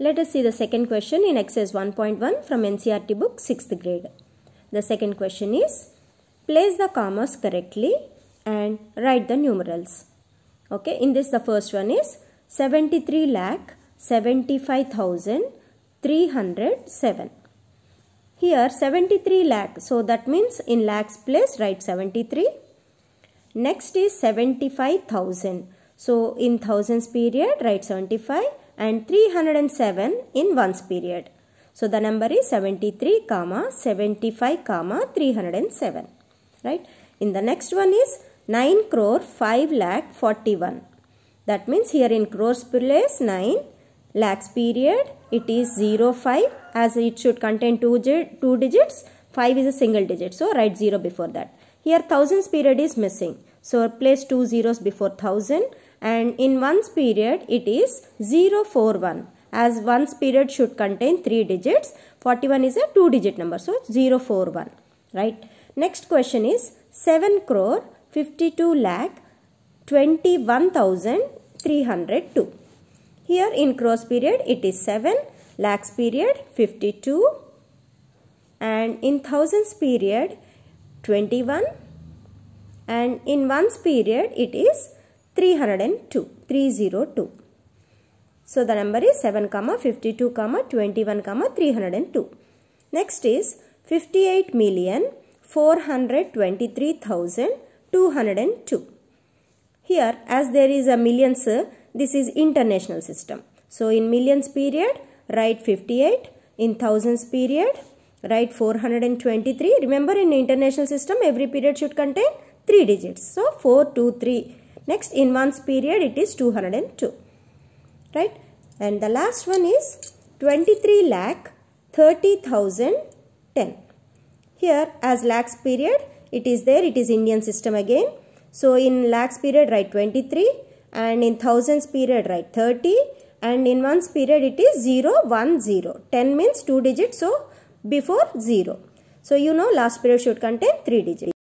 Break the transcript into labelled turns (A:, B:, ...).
A: Let us see the second question in exercise 1.1 from NCERT book 6th grade. The second question is place the commas correctly and write the numerals. Okay, in this the first one is 73 lakh 75,307. Here 73 lakh, so that means in lakhs place write 73. Next is 75,000. So in thousands period write 75 and 307 in ones period. So the number is 73 comma 75 comma 307. Right. In the next one is 9 crore 5 lakh 41. That means here in crores place 9 lakhs period it is 05 as it should contain two, two digits 5 is a single digit so write 0 before that here thousands period is missing. So place two zeros before thousand. And in ones period it is 041 as ones period should contain three digits 41 is a two digit number. So 041 right? Next question is 7 crore 52 lakh 21302 here in crores period it is 7 lakhs period 52 and in thousands period 21 and in ones period it is 302 302 so the number is 7 comma 52 comma 21 comma 302 next is 58 million 423,202 here as there is a millions this is international system. So in millions period write 58 in thousands period write 423 remember in international system every period should contain 3 digits. So 423 next in ones period it is 202 right? And the last one is 23 lakh 30,010 here as lakhs period it is there. It is Indian system again. So in lakhs period write 23 and in thousands period write 30 and in ones period it is 0 1 0 10 means 2 digits. So before 0 so you know last period should contain 3 digits